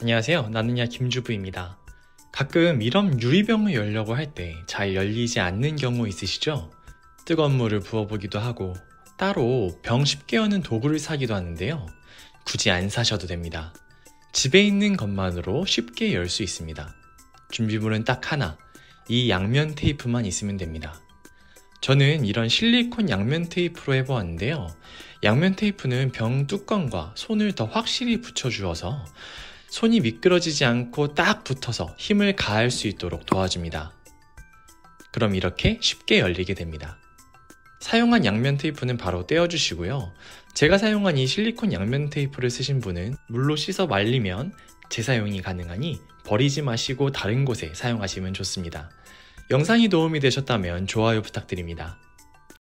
안녕하세요. 나는야 김주부입니다. 가끔 이런 유리병을 열려고 할 때 잘 열리지 않는 경우 있으시죠? 뜨거운 물을 부어보기도 하고 따로 병 쉽게 여는 도구를 사기도 하는데요. 굳이 안 사셔도 됩니다. 집에 있는 것만으로 쉽게 열 수 있습니다. 준비물은 딱 하나, 이 양면 테이프만 있으면 됩니다. 저는 이런 실리콘 양면 테이프로 해보았는데요. 양면 테이프는 병 뚜껑과 손을 더 확실히 붙여주어서 손이 미끄러지지 않고 딱 붙어서 힘을 가할 수 있도록 도와줍니다. 그럼 이렇게 쉽게 열리게 됩니다. 사용한 양면 테이프는 바로 떼어주시고요. 제가 사용한 이 실리콘 양면 테이프를 쓰신 분은 물로 씻어 말리면 재사용이 가능하니 버리지 마시고 다른 곳에 사용하시면 좋습니다. 영상이 도움이 되셨다면 좋아요 부탁드립니다.